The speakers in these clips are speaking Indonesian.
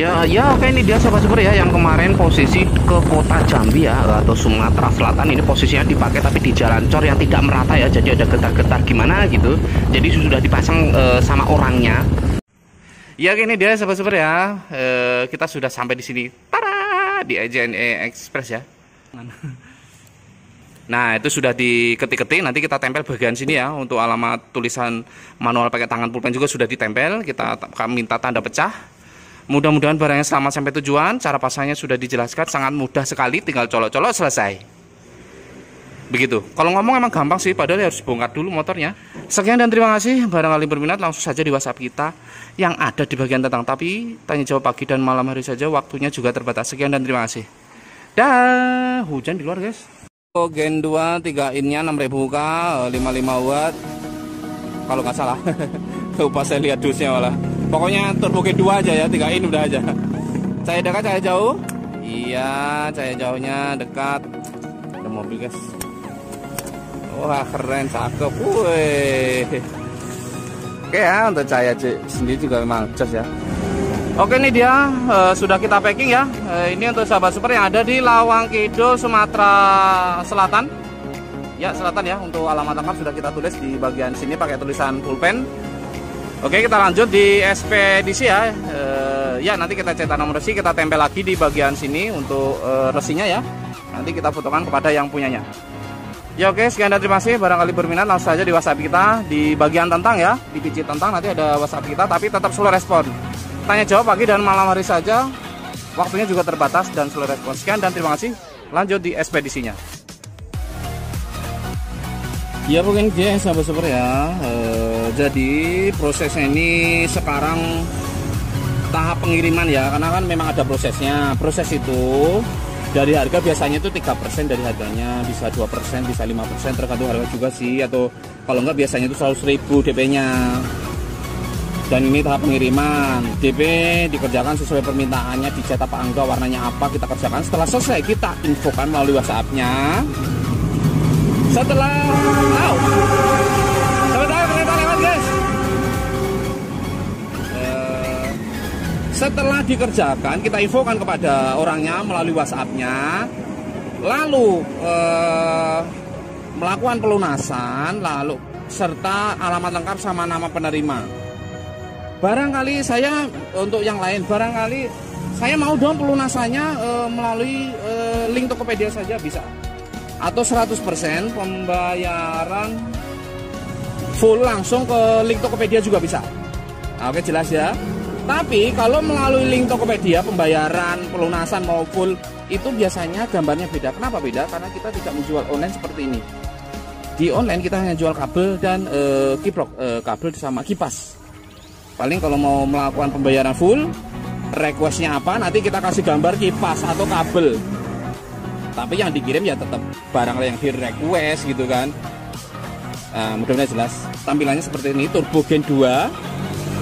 Ya, ya oke ini dia sobat super ya yang kemarin posisi ke kota Jambi ya atau Sumatera Selatan. Ini posisinya dipakai tapi di jalan cor yang tidak merata ya jadi ada getar-getar gimana gitu. Jadi sudah dipasang e, sama orangnya. Ya ini dia sobat super ya. E, kita sudah sampai di sini. Tara di AJNE Express ya. Nah itu sudah diketik-ketik. Nanti kita tempel bagian sini ya untuk alamat tulisan manual pakai tangan pulpen juga sudah ditempel. Kita minta tanda pecah Mudah-mudahan barangnya selamat sampai tujuan. Cara pasangnya sudah dijelaskan, sangat mudah sekali, tinggal colok-colok selesai. Begitu. Kalau ngomong emang gampang sih, padahal harus bongkar dulu motornya. Sekian dan terima kasih. Barangkali berminat langsung saja di WhatsApp kita yang ada di bagian tentang tapi tanya jawab pagi dan malam hari saja, waktunya juga terbatas. Sekian dan terima kasih. Dah, hujan di luar guys. Oh, Gen 2 3 innya 6000 k 55 watt. Kalau nggak salah. Lupa saya lihat dusnya malah pokoknya turbo G2 aja ya tiga in udah aja cahaya dekat cahaya jauh iya cahaya jauhnya dekat ada mobil guys wah keren cakep wih oke ya untuk cahaya sendiri juga memang jos ya Oke ini dia uh, sudah kita packing ya. Uh, ini untuk sahabat super yang ada di Lawang Kidul Sumatera Selatan. Ya selatan ya. Untuk alamat lengkap sudah kita tulis di bagian sini pakai tulisan pulpen. Oke kita lanjut di ekspedisi ya. E, Ya nanti kita cetak nomor resi Kita tempel lagi di bagian sini Untuk e, resinya ya. Nanti kita fotokan kepada yang punyanya. Ya oke sekian dan terima kasih. Barangkali berminat langsung saja di whatsapp kita Di bagian tentang ya. Di biji tentang nanti ada whatsapp kita Tapi tetap slow respon. Tanya jawab pagi dan malam hari saja. Waktunya juga terbatas dan slow respon. Sekian dan terima kasih. Lanjut di ekspedisinya. Ya mungkin dia sahabat super ya. E, Jadi prosesnya ini sekarang tahap pengiriman ya Karena kan memang ada prosesnya. Proses itu dari harga biasanya itu 3% dari harganya Bisa 2%, bisa 5% tergantung harga juga sih Atau kalau enggak biasanya itu 100 ribu DP nya dan ini tahap pengiriman. DP dikerjakan sesuai permintaannya dicetak apa enggak warnanya apa kita kerjakan. Setelah selesai kita infokan melalui whatsappnya. Setelah tahu setelah dikerjakan kita infokan kepada orangnya melalui whatsappnya lalu uh, melakukan pelunasan lalu serta alamat lengkap sama nama penerima barangkali saya untuk yang lain barangkali saya mau dong pelunasannya uh, melalui uh, link Tokopedia saja bisa atau 100% pembayaran full langsung ke link Tokopedia juga bisa. Oke jelas ya. Tapi kalau melalui link Tokopedia pembayaran pelunasan mau full itu biasanya gambarnya beda. Kenapa beda? Karena kita tidak menjual online seperti ini. Di online kita hanya jual kabel dan e, kiprok e, kabel sama kipas. Paling kalau mau melakukan pembayaran full, requestnya apa? Nanti kita kasih gambar kipas atau kabel tapi yang dikirim ya tetap barang yang di request gitu kan nah, mudah-mudahan jelas tampilannya seperti ini turbo gen 2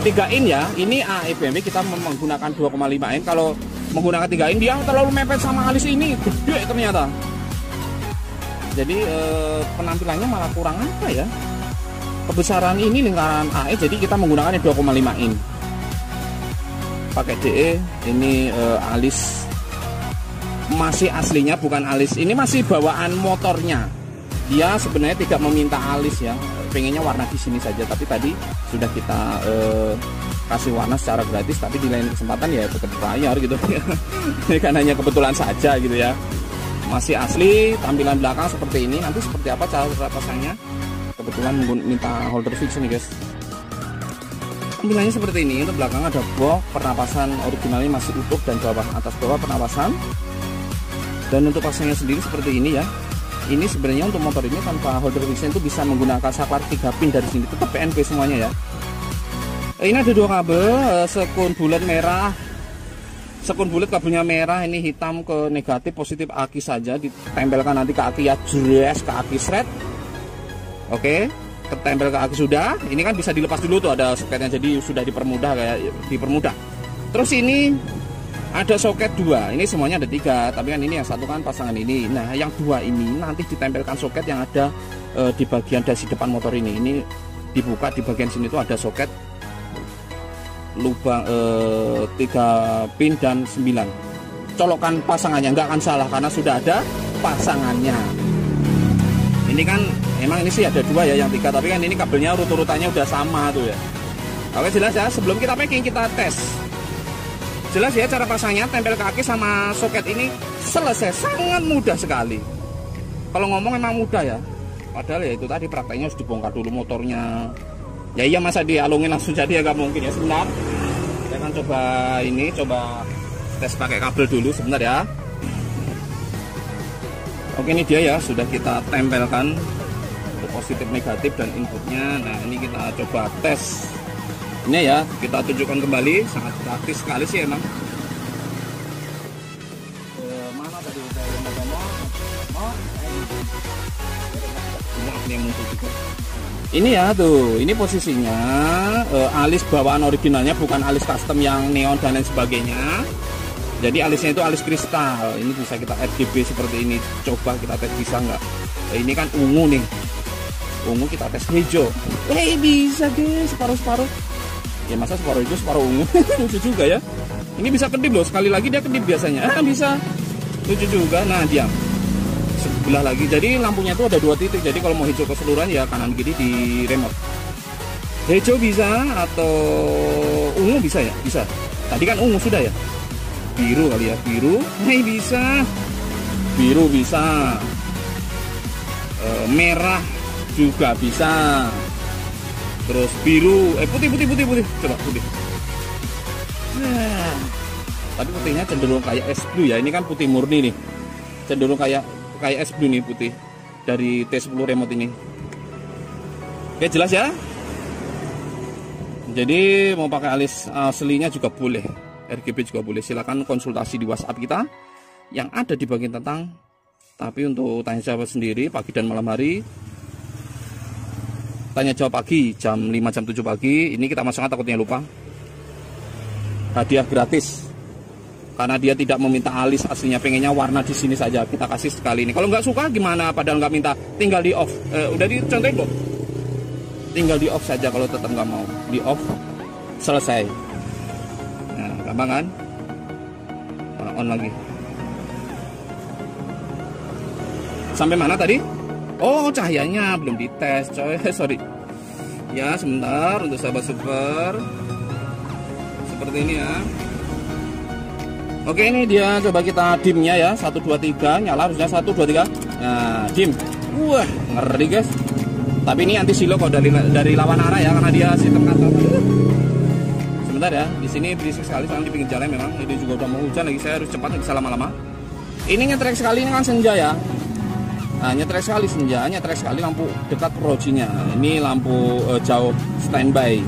3 in ya. Ini AEBMW kita menggunakan 2,5 in. Kalau menggunakan 3 in dia terlalu mepet sama alis ini. Gede ternyata. Jadi eh, penampilannya malah kurang apa ya? Kebesaran ini lingkaran AE jadi kita menggunakan 2,5 in. Pakai DE ini eh, alis. Masih aslinya bukan alis. Ini masih bawaan motornya dia sebenarnya tidak meminta alis ya. Pengennya warna di sini saja tapi tadi sudah kita eh, kasih warna secara gratis tapi di lain kesempatan ya tetap bayar gitu. Ini kan hanya kebetulan saja gitu ya. Masih asli tampilan belakang seperti ini. Nanti seperti apa cara pasangnya kebetulan minta holder fix nih guys. Tampilannya seperti ini. Untuk belakang ada box pernapasan originalnya masih utuh dan bawah atas bawah pernapasan. Dan untuk pasangnya sendiri seperti ini ya ini sebenarnya untuk motor ini tanpa holder fixnya itu bisa menggunakan saklar 3 pin dari sini. Tetap PNP semuanya ya. Ini ada dua kabel eh, sekun bulat merah. Sekun bulat kabelnya merah ini hitam ke negatif positif aki saja. Ditempelkan nanti ke aki ya jres ke aki shred oke ketempel ke aki sudah. Ini kan bisa dilepas dulu tuh ada soketnya jadi sudah dipermudah kayak dipermudah. Terus ini ada soket dua. Ini semuanya ada tiga tapi kan ini yang satu kan pasangan ini. Nah yang dua ini nanti ditempelkan soket yang ada e, di bagian dasi depan motor ini. Ini dibuka di bagian sini tuh ada soket lubang eh, 3 pin dan 9 colokan pasangannya nggak akan salah karena sudah ada pasangannya. Ini kan emang ini sih ada dua ya yang tiga. Tapi kan ini kabelnya urut-urutannya udah sama tuh ya. Oke jelas ya. Sebelum kita packing kita tes jelas ya cara pasangnya tempel kaki sama soket ini selesai. Sangat mudah sekali. Kalau ngomong emang mudah ya. Padahal ya itu tadi prakteknya harus dibongkar dulu motornya. Ya iya masa dialungin langsung jadi ya? Mungkin ya. Sebentar. Saya akan coba ini coba tes pakai kabel dulu sebentar ya. Oke ini dia ya. Sudah kita tempelkan. Positif negatif dan inputnya. Nah ini kita coba tes ini ya kita tunjukkan kembali. Sangat praktis sekali sih emang. Eh, mana tadi? Oh, ini ya tuh. Ini posisinya uh, alis bawaan originalnya bukan alis custom yang neon dan lain sebagainya. Jadi alisnya itu alis kristal. Ini bisa kita RGB seperti ini. Coba kita tes bisa nggak? Ini kan ungu nih. Ungu kita tes hijau. Eh bisa deh separuh-separuh ya masa separuh hijau separuh ungu. Lucu juga ya. Ini bisa kedip loh. Sekali lagi dia kedip biasanya. Ah bisa. Lucu juga. Nah diam. Sebelah lagi. Jadi lampunya itu ada dua titik. Jadi kalau mau hijau keseluruhan ya kanan kiri di remote. Hijau bisa atau ungu bisa ya? Bisa. Tadi kan ungu sudah ya? Biru kali ya. Biru. Nih bisa. Biru bisa. E, merah juga bisa terus biru eh putih putih putih putih. Coba putih. Nah. Tapi putihnya cenderung kayak es blue ya. Ini kan putih murni nih. Cenderung kayak kayak es blue nih putih. Dari T10 remote ini. Oke jelas ya? Jadi mau pakai alis aslinya juga boleh. RGB juga boleh. Silahkan konsultasi di WhatsApp kita yang ada di bagian tentang. Tapi untuk tanya jawab sendiri pagi dan malam hari tanya jawab pagi jam 5 jam 7 pagi. Ini kita masukkan takutnya lupa. Hadiah gratis. Karena dia tidak meminta alis aslinya pengennya warna di sini saja. Kita kasih sekali ini. Kalau nggak suka gimana? Padahal nggak minta. Tinggal di off. Eh, udah dicontohin kok tinggal di off saja kalau tetap nggak mau. Di off selesai. Nah gampang kan? Nah, on lagi. Sampai mana tadi Oh cahayanya belum dites coy. Sorry. Ya sebentar untuk sahabat super Seperti ini ya. Oke ini dia. Coba kita dimnya ya. 1, 2, 3 nyala harusnya 1, 2, 3 Nah dim. Wah ngeri guys. Tapi ini anti silo kok dari, dari lawan arah ya Karena dia sistem kantor Sebentar ya. Di sini berisik sekali soalnya di pinggir jalan memang. Ini juga udah mau hujan lagi. Saya harus cepat bisa lama-lama. Ini ngetrek sekali ini kan senja ya Nah, nyetrek sekali senja, nyetrek sekali lampu dekat projinya. Ini lampu uh, jauh standby.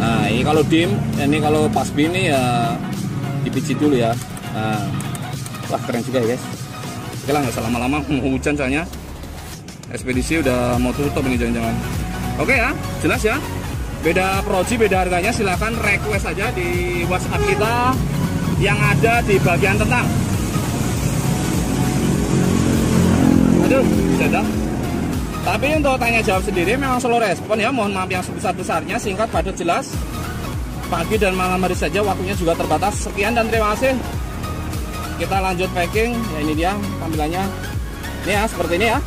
Nah, ini kalau dim, ini kalau pas ini ya dipijit dulu ya. Nah, wah keren juga ya guys. Oke lah nggak usah lama-lama hujan soalnya. Ekspedisi udah mau tutup ini jangan-jangan. Oke ya, jelas ya. Beda proji, beda harganya silahkan request aja di WhatsApp kita yang ada di bagian tentang. Aduh sudah tapi untuk tanya jawab sendiri memang slow respon ya. Mohon maaf yang sebesar-besarnya singkat padat jelas. Pagi dan malam hari saja waktunya juga terbatas. Sekian dan terima kasih. Kita lanjut packing. Ya ini dia tampilannya. Ini ya seperti ini ya.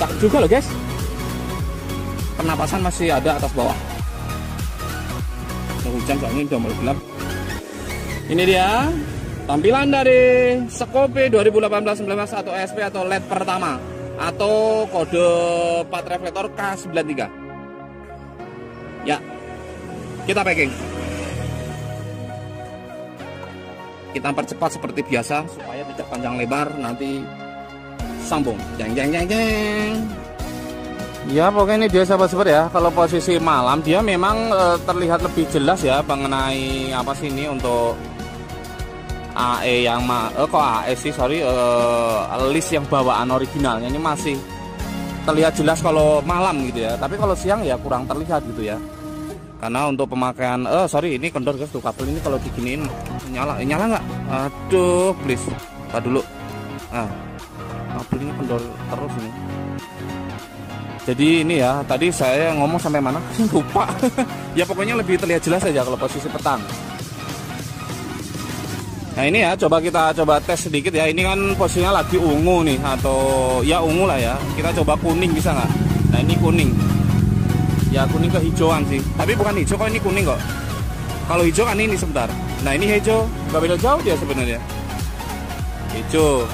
Cakep juga loh guys. Pernapasan masih ada atas bawah. Hujan soalnya udah mulai gelap. Ini dia Tampilan dari Scope 2018-19 atau SP atau LED pertama atau kode 4 reflektor K93. Ya. Kita packing. Kita percepat seperti biasa supaya tidak panjang lebar nanti sambung. Jeng jeng jeng jeng. Ya pokoknya ini dia sahabat-sahabat ya Kalau posisi malam dia memang e, terlihat lebih jelas ya Mengenai apa sih ini untuk AE yang ma eh, kok AE sih? Sorry uh, list yang bawaan originalnya ini masih terlihat jelas kalau malam gitu ya. Tapi kalau siang ya kurang terlihat gitu ya. Karena untuk pemakaian eh sorry ini kendor guys. Tuh kabel ini kalau diginiin nyala nyala nggak? Aduh please. Tar dulu. Ah kabel ini kendor terus ini. Jadi ini ya tadi saya ngomong sampai mana? Lupa. Ya pokoknya lebih terlihat jelas saja kalau posisi petang Nah ini ya coba kita coba tes sedikit ya. Ini kan posisinya lagi ungu nih Atau ya ungu lah ya. Kita coba kuning bisa nggak? Nah ini kuning. Ya kuning kehijauan sih. Tapi bukan hijau kok ini kuning kok. Kalau hijau kan ini sebentar. Nah ini hijau. Gak beda jauh dia sebenarnya. Hijau.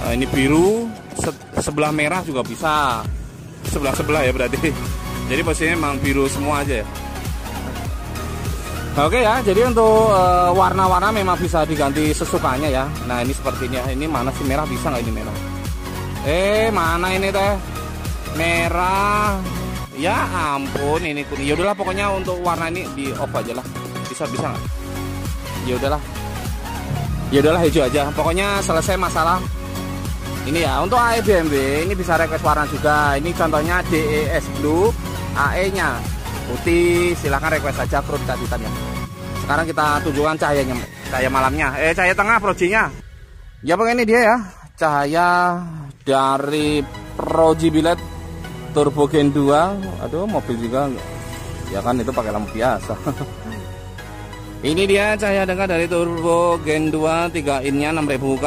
Nah ini biru. Se Sebelah merah juga bisa. Sebelah-sebelah ya berarti. Jadi posisinya memang biru semua aja ya Oke ya, jadi untuk uh, warna-warna memang bisa diganti sesukanya ya. Nah ini sepertinya, ini mana sih merah bisa nggak ini merah? Eh mana ini teh? Merah. Ya ampun, ini kuning. Yaudahlah pokoknya untuk warna ini di off aja lah. Bisa bisa nggak? Yaudahlah. Yaudahlah hijau aja. Pokoknya selesai masalah. Ini ya untuk AE ini bisa request warna juga. Ini contohnya DES Blue AE-nya putih silahkan request saja perut hitam ya. Sekarang kita tunjukkan cahayanya cahaya malamnya. Eh cahaya tengah projinya. Ya pokoknya ini dia ya. Cahaya dari Proji Bilet Turbo Gen 2 aduh mobil juga ya kan itu pakai lampu biasa. Ini dia cahaya dengar dari Turbo Gen 2 3 innya 6000 k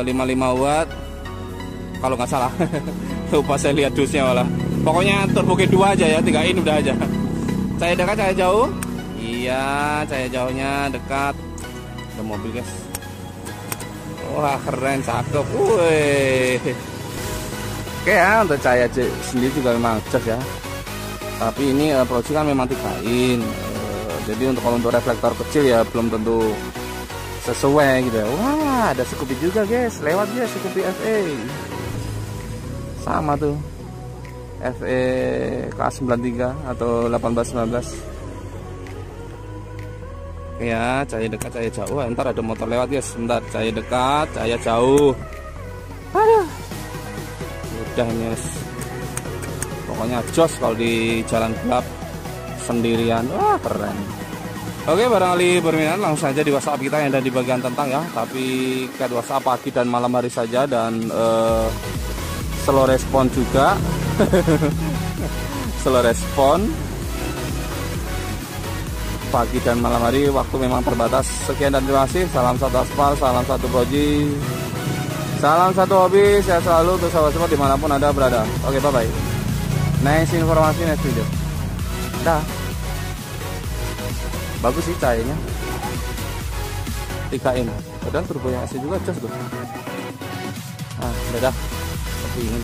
55 watt. Kalau nggak salah. Lupa saya lihat dusnya malah. Pokoknya Turbo Gen 2 aja ya 3 in udah aja Cahaya dekat, cahaya jauh. Iya, cahaya jauhnya dekat. Ada mobil guys. Wah keren, cakep. Wih. Oke ya, untuk cahaya sendiri juga memang jas ya. Tapi ini uh, Proji kan memang tikain. Uh, jadi untuk kalau untuk reflektor kecil ya belum tentu sesuai gitu. Ya. Wah, ada Scoopy juga guys. Lewat ya Scoopy FA. Sama tuh. FE kelas 93 atau 1819 ya cahaya dekat cahaya jauh. Ntar ada motor lewat ya sebentar. Cahaya dekat cahaya jauh. Aduh. Udah nyes pokoknya jos kalau di jalan gelap sendirian. Wah keren. Oke barangkali berminat langsung saja di WhatsApp kita yang ada di bagian tentang ya. Tapi kayak WhatsApp pagi dan malam hari saja dan uh, slow respon juga. Slow respon. Pagi dan malam hari waktu memang terbatas. Sekian dan terima kasih. Salam satu aspal salam satu proji. Salam satu hobi saya selalu untuk sahabat-sahabat di mana pun anda berada. Oke bye bye next informasi next video. Dah. Bagus sih cahayanya. 3 in padahal turbo yang asli juga jos tuh. Ah dadah tapi ingin